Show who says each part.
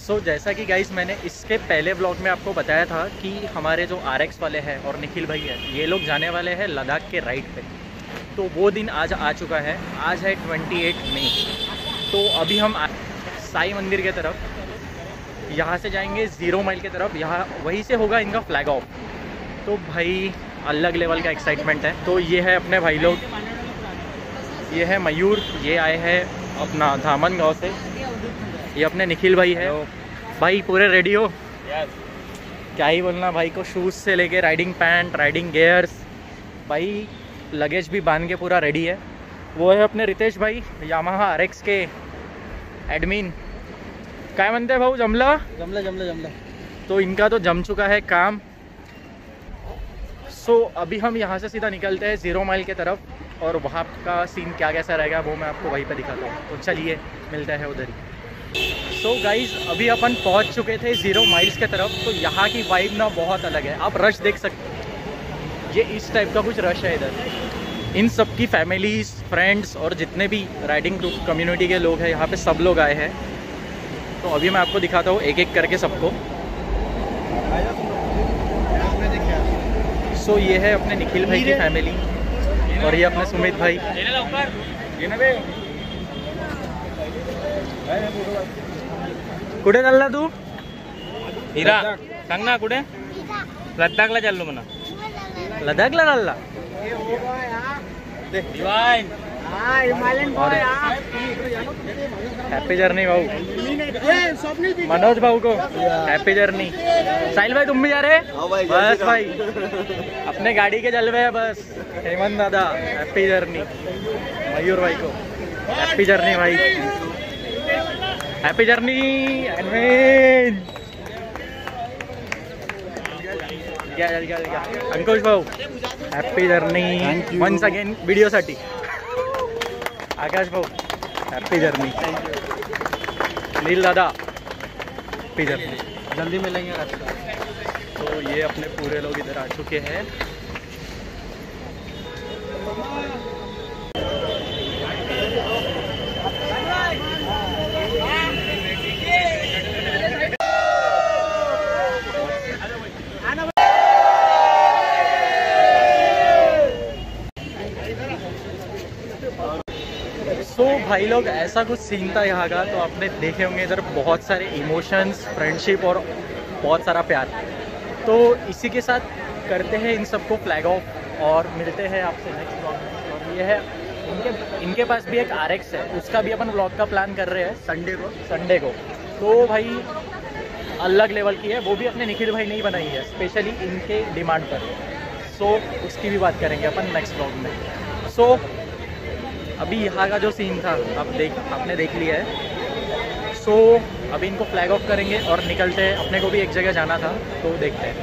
Speaker 1: सो so, जैसा कि guys मैंने इसके पहले ब्लॉग में आपको बताया था कि हमारे जो आरएक्स वाले हैं और निखिल भाई है ये लोग जाने वाले हैं लद्दाख के राइड पे। तो वो दिन आज आ चुका है। आज है 28 मई तो अभी हम साई मंदिर के तरफ़ यहाँ से जाएँगे ज़ीरो माइल की तरफ़। यहाँ वहीं से होगा इनका फ्लैग ऑफ़ तो भाई अलग लेवल का एक्साइटमेंट है। तो ये है अपने भाई लोग। ये है मयूर। ये आए हैं अपना धामन गाँव से। ये अपने निखिल भाई है। भाई पूरे रेडी हो? क्या ही बोलना भाई को शूज़ से लेके राइडिंग पैंट राइडिंग गेयर्स भाई लगेज भी बाँध के पूरा रेडी है। वो है अपने रितेश भाई यामाहा आर के एडमिन काय म्हणते भाऊ जमला?
Speaker 2: जमला जमला जमला।
Speaker 1: तो इनका तो जम चुका है काम। सो so, अभी हम यहाँ से सीधा निकलते हैं ज़ीरो माइल की तरफ़ और वहाँ का सीन क्या कैसा रहेगा वो मैं आपको वहीं पर दिखाता हूँ। तो चलिए मिलता है उधर ही। सो so गाइज़ अभी अपन पहुँच चुके थे ज़ीरो माइल्स के तरफ़ तो यहाँ की वाइब ना बहुत अलग है। आप रश देख सकते हैं ये इस टाइप का कुछ रश है इधर। इन सब की फैमिलीज़ फ्रेंड्स और जितने भी राइडिंग ग्रुप कम्युनिटी के लोग हैं यहाँ पे सब लोग आए हैं। तो अभी मैं आपको दिखाता हूँ एक एक करके सबको। सो so, ये है अपने निखिल भाई की फैमिली और ये अपने सुमित भाई। कुठे चालला तू?
Speaker 2: हिरा सांग ना कुठे? लद्दाखला चाललो म्हणा.
Speaker 1: लद्दाखला चालला? हैप्पी जर्नी भाऊ. मनोज भाऊ को हैप्पी जर्नी साहिल भाई तुम भी जा रहे बस भाई. अपने गाड़ी के जलवे है बस. हेमंत दादा हैप्पी जर्नी मयूर भाई को हैप्पी जर्नी भाई. हैप्पी जर्नी अंकुश भाऊ हॅप्पी जर्नी वन्स अगेन व्हिडिओसाठी आकाश भाऊ हॅप्पी जर्नी नील दादा हैप्पी जर्नी
Speaker 2: जल्दी मिलेंगे
Speaker 1: तो ये अपने पूरे लोग इधर आ चुके हैं। सो so, भाई लोग ऐसा कुछ सीन था यहाँ का तो आपने देखे होंगे इधर बहुत सारे इमोशंस फ्रेंडशिप और बहुत सारा प्यार। तो इसी के साथ करते हैं इन सबको फ्लैग ऑफ़ और मिलते हैं आपसे नेक्स्ट ब्लॉग में। और ये है इनके इनके पास भी एक आरएक्स है उसका भी अपन ब्लॉग का प्लान कर रहे हैं। संडे को। संडे को। तो भाई अलग लेवल की है वो भी अपने निखिल भाई नहीं बनाई है स्पेशली इनके डिमांड पर। सो so, उसकी भी बात करेंगे अपन नेक्स्ट ब्लॉग में। सो so, अभी यहाँ का जो सीन था आप देख आपने देख लिया है। सो so, अभी इनको फ्लैग ऑफ़ करेंगे और निकलते हैं। अपने को भी एक जगह जाना था तो देखते हैं।